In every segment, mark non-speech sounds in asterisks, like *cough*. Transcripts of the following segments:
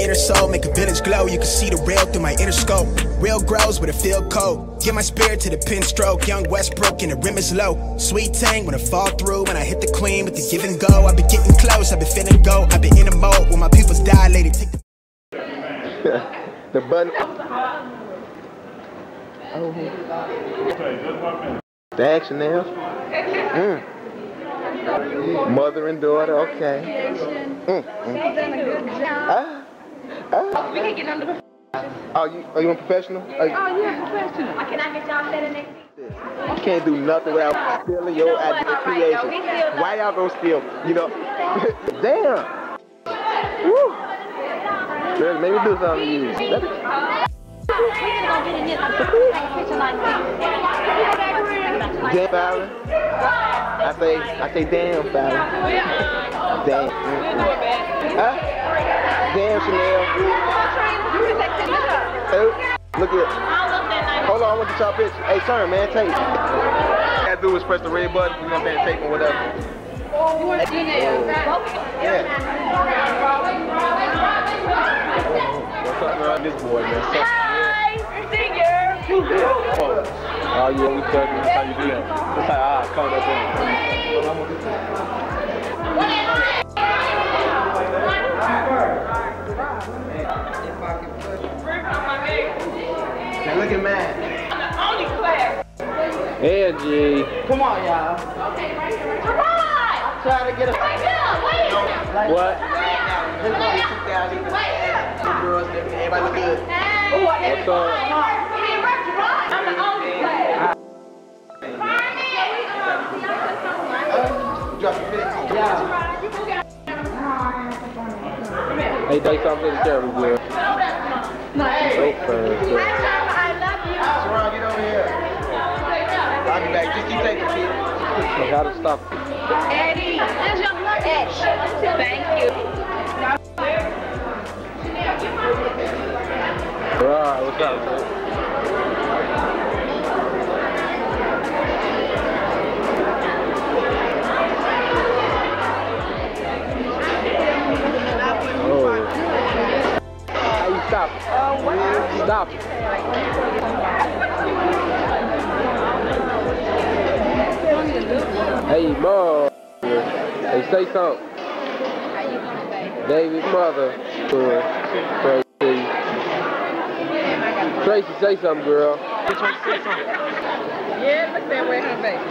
inner soul, make a village glow. You can see the real through my inner scope. Real grows with a feel cold. Get my spirit to the pin stroke. Young Westbrook and the rim is low. Sweet tang when I fall through. When I hit the queen with the give and go. I've been getting close, I've been feeling go. I've been in a mode when my people's dilated. Take the *laughs* the button. Oh. The action nails. Mm. Mother and daughter, okay. Mm. Mm. Ah. Ah. We can get under the. Oh, you are you a professional? Are you, Oh, yeah, professional. Can I get y'all set next week? you can't do nothing without stealing your idea of creation. Why y'all gonna steal? You know? *laughs* Damn. Woo. Girl, maybe do something to you. Let it- Damn, Fallon. I say, I say, damn, Fallon. Damn. Huh? Damn, Chanel. Look at. Hold on, I want the top picture. Hey, sir, man, take. Gotta do is press the red button. We're gonna be tape or whatever. Yeah. What's up, man? This boy, man. So, Oh, yeah, we cousins. That's how you do that. That's how I caught up Now look at G. Come on, y'all. Okay, right here, right here. Right. Try to get a. What? This one is 2000. The girls, everybody look good. What's up? Hey, something to the camera, girl. So fast. Sharon, get over here. I'll be back. Just keep taking kid. I gotta stop. Eddie, there's your Eddie. Thank you. Alright, what's up, man? Stop. Stop. Hey, mom. Hey, say something. David, mother. Tracy. Tracy, say something, girl. Yeah, look that way, her baby.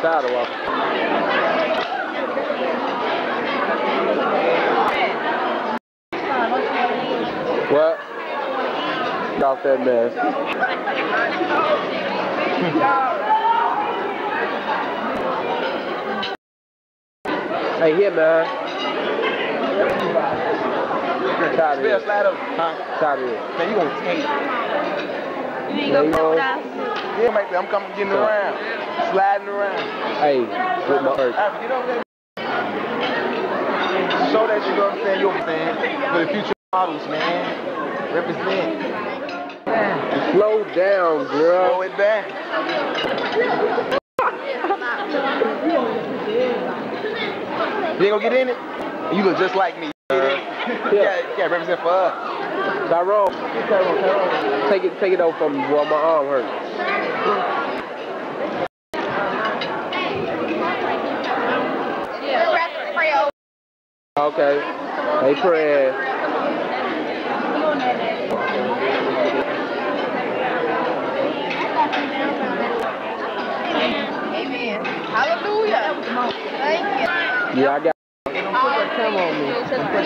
Tired of walking. What? Get off that mess. hey, here, man. Tired of Bill, this. slide. Huh? Tired of this. Man, you gonna take it. You ain't gonna you come go. with us. Yeah, mate, I'm coming getting around. Sliding around. Hey, with my urge. Alright, get over there. Show that you know what I'm saying, you know what I'm. For the future models, man. Represent. Slow down, Slow girl. it back. You ain't gonna get in it? You look just like me. You get in Yeah. gotta represent for us. Tyrone, take it, take it over from me while my arm hurts. Okay. Hey, Fred. Amen. Hallelujah. Thank you. Yeah, I got. Come on, me.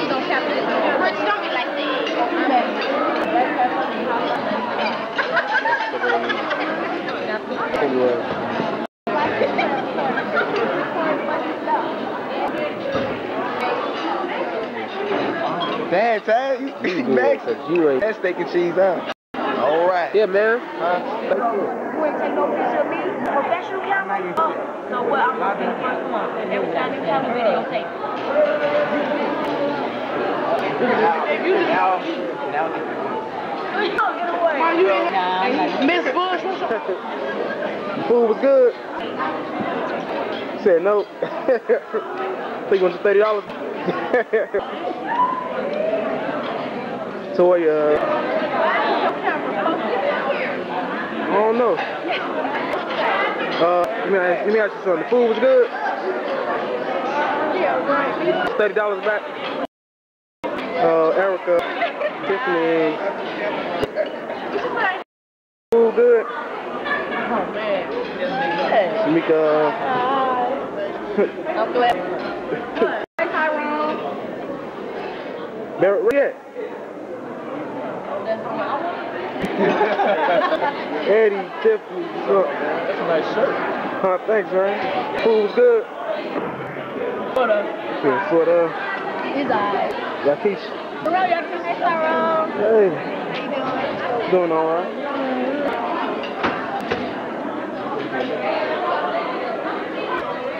Don't cap it. Rich, don't be like that. Anyway. *laughs* Damn, Ty, you *laughs* You big good, Mexican. 'cause you ain't. That steak and cheese, huh? All right. Yeah, man. Huh? Thank you. You ain't take no picture of me? Professional camera? Oh, so what? I'm gonna be the first one. Every time you tell me videotape. Miss Bush. *laughs* Food was good. Said no. *laughs* Think you want thirty dollars? So uh, I don't know. Uh, let me ask, let me ask you something. The food was good. Thirty dollars back. Uh, Erica, Tiffany, food good. Oh, man. Tamika. I'm glad. *laughs* Hey, Tyrone. Barrett, where you That's on my at? Eddie, Tiffany, what's up? That's a nice shirt. Huh, thanks, man. Food was good. What up? Yeah, sort of. His eyes. Yakish. Tyrone, y'all can say Tyrone. Hey, How you doing? doing all right.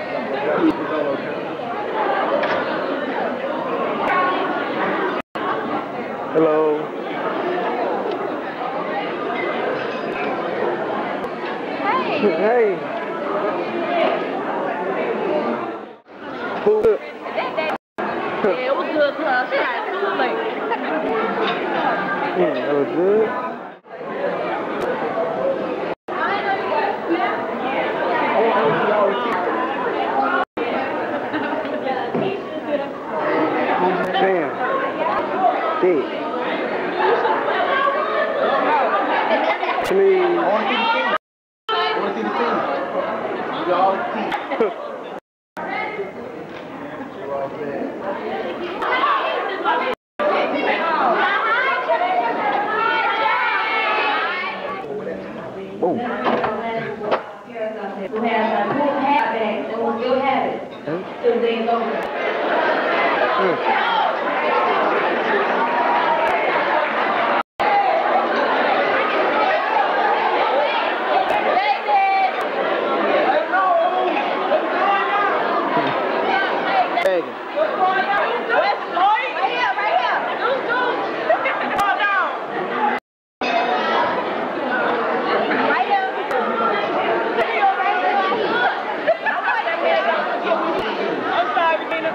Hello. Hey. Good. Yeah, it was good. Mm, that was good. Damn. Dead. To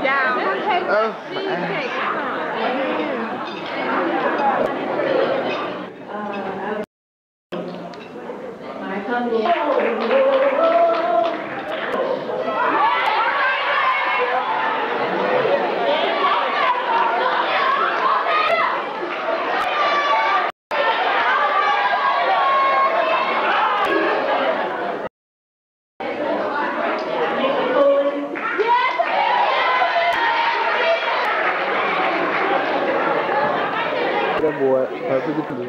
Yeah. Oh, cheesecake. Uh, boy, perfect.